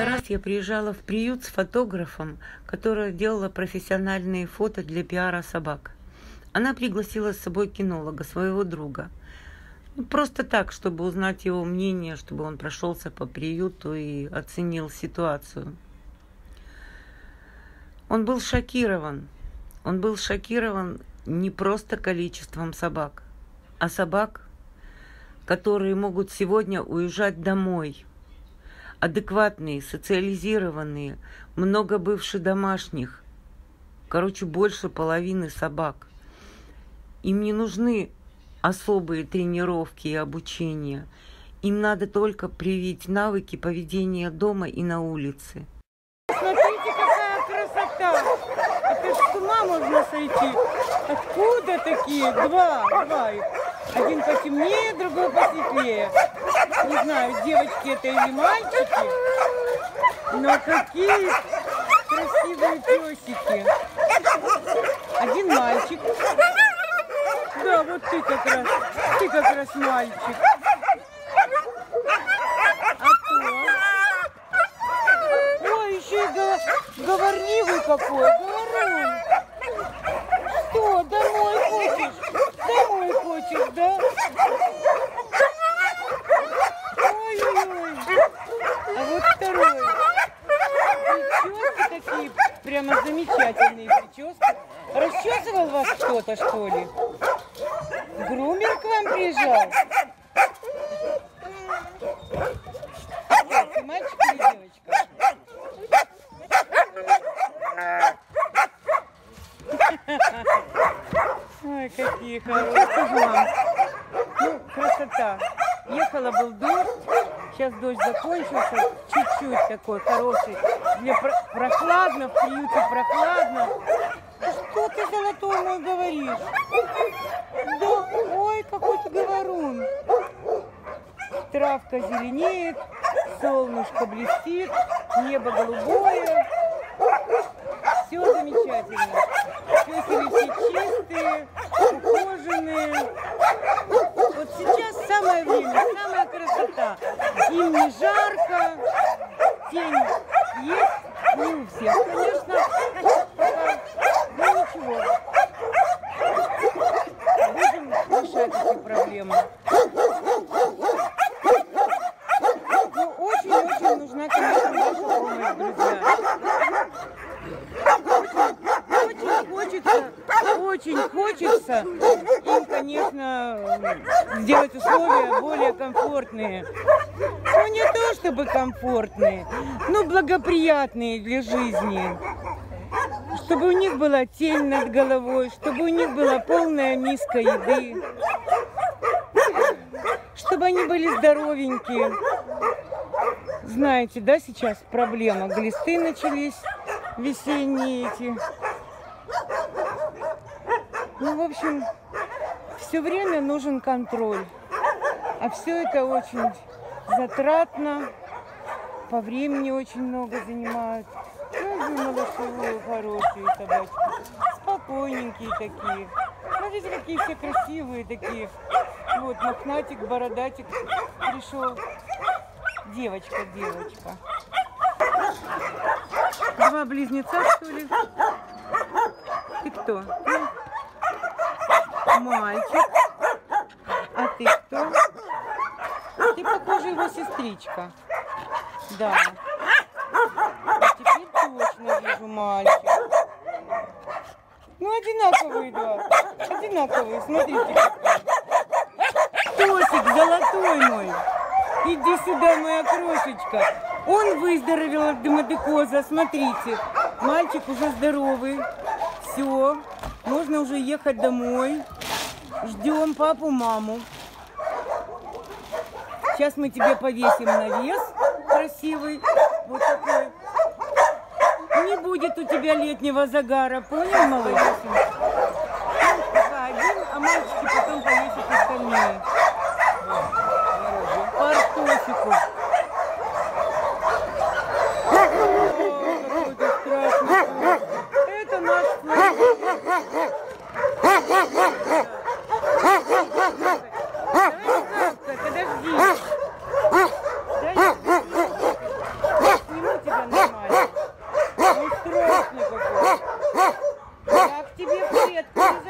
Как-то раз я приезжала в приют с фотографом, которая делала профессиональные фото для пиара собак. Она пригласила с собой кинолога, своего друга. Ну, просто так, чтобы узнать его мнение, чтобы он прошелся по приюту и оценил ситуацию. Он был шокирован. Он был шокирован не просто количеством собак, а собак, которые могут сегодня уезжать домой – адекватные, социализированные, много бывших домашних. Короче, больше половины собак. Им не нужны особые тренировки и обучение. Им надо только привить навыки поведения дома и на улице. Смотрите, какая красота! Это ж с ума можно сойти. Откуда такие? Два, два. Один потемнее, другой посветлее. Не знаю, девочки это или мальчики, но какие красивые песики. Один мальчик. Да, вот ты как раз, ты как раз мальчик. А то? Ой, еще и говорливый какой, говорун. Что, домой хочешь? Домой хочешь, да? Ой-ой-ой. А вот второй. Прически такие прямо замечательные прически. Расчесывал вас кто-то, что ли? Грумер к вам приезжал? Ты мальчик или девочка? Ой, какие хорошие. Ну, красота. Ехала, был дождь. Сейчас дождь закончился. Чуть-чуть такой хороший. Для про прохладно, в приюте прохладно. Что ты, золотой мой, говоришь? Да, ой, какой ты говорун. Травка зеленеет, солнышко блестит, небо голубое. Все замечательно. Песели все чистые, ухоженные. Вот сейчас самое время, самая красота. Им не жарко, тень не у всех, конечно. Ну ничего. Будем решать эти проблемы. Ну, очень-очень нужна, конечно, наша помощь, друзья. Очень хочется, очень хочется им, конечно, сделать условия более комфортные. Ну, не то чтобы комфортные, но благоприятные для жизни. Чтобы у них была тень над головой, чтобы у них была полная миска еды, чтобы они были здоровенькие. Знаете, да, сейчас проблема. Глисты начались весенние эти. Ну, в общем, все время нужен контроль. А все это очень затратно, по времени очень много занимает. Ну, я малышевые хорошие собачки, спокойненькие такие. Смотрите, какие все красивые такие. Вот, мохнатик, бородатик пришел. Девочка, девочка. Два близнеца, что ли? Ты кто? Ты мальчик. А ты кто? Похожа его сестричка. Да. А теперь точно вижу мальчик. Ну, одинаковые два. Одинаковые, смотрите. Тосик, золотой мой. Иди сюда, моя крошечка. Он выздоровел от демодекоза, смотрите. Мальчик уже здоровый. Все, можно уже ехать домой. Ждем папу, маму. Сейчас мы тебе повесим навес красивый. Вот такой. Не будет у тебя летнего загара, понял, малыш? Один, а мальчики потом повесят остальные. По никакой. Я к тебе в клетку не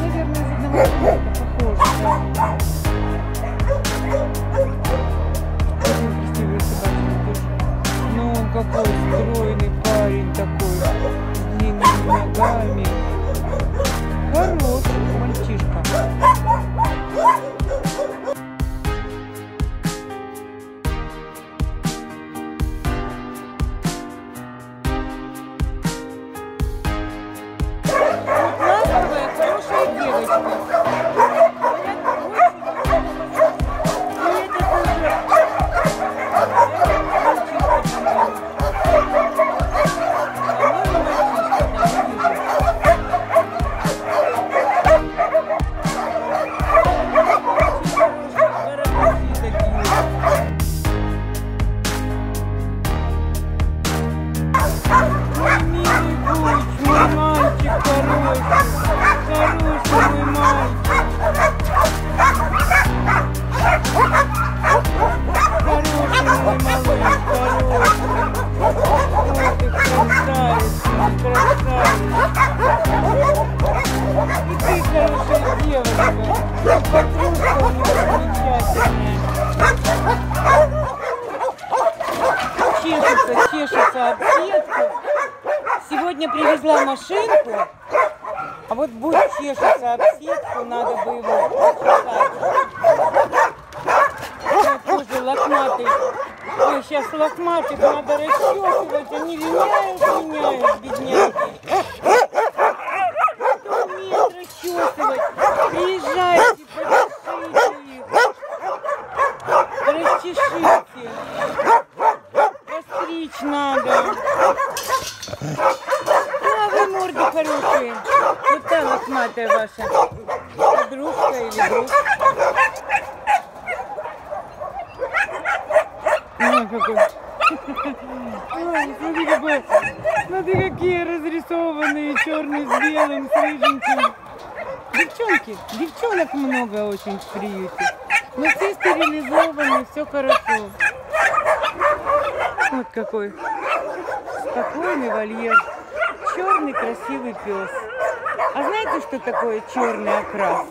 наверное, из одного цвета похоже, да. Очень красивый собачка тоже. Ну, он какой стройный парень такой, с длинными ногами. Хороший мальчишка. Сегодня привезла машинку, а вот будет чешется об сетку, надо бы его почесать. Вот тоже лохматый. Ой, сейчас лохматых надо расчесывать, они линяют, линяют, бедняки. Ой, какой. Ой, смотри, какой. Смотри, какие разрисованные, черный с белым, с рыженьким. Девчонки, девчонок много очень в приюте. Но все стерилизованы, все хорошо. Вот какой спокойный вольер. Черный красивый пес. А знаете, что такое черный окрас?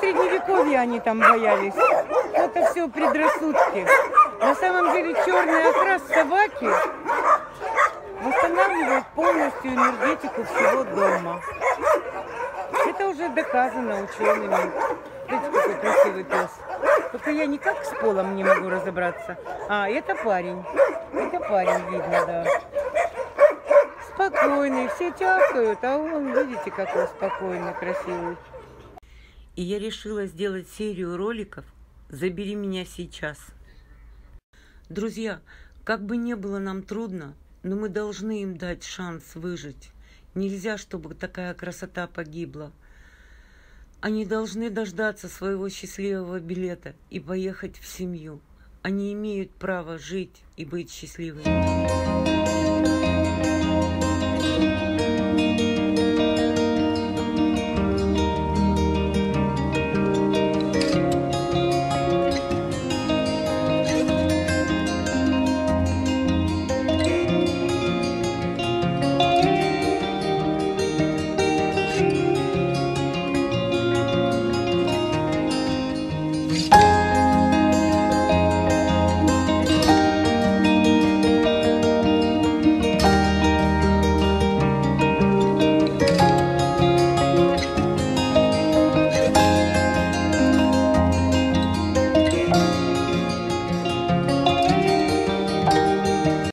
Средневековье они там боялись. Это все предрассудки. На самом деле черный окрас собаки восстанавливает полностью энергетику всего дома. Это уже доказано учеными. Смотрите, какой красивый пес. Только я никак с полом не могу разобраться. А, это парень. Это парень, видно, да. Спокойный, все тявкают, а он, видите, какой спокойный, красивый. И я решила сделать серию роликов «Забери меня сейчас». Друзья, как бы не было нам трудно, но мы должны им дать шанс выжить. Нельзя, чтобы такая красота погибла. Они должны дождаться своего счастливого билета и поехать в семью. Они имеют право жить и быть счастливыми.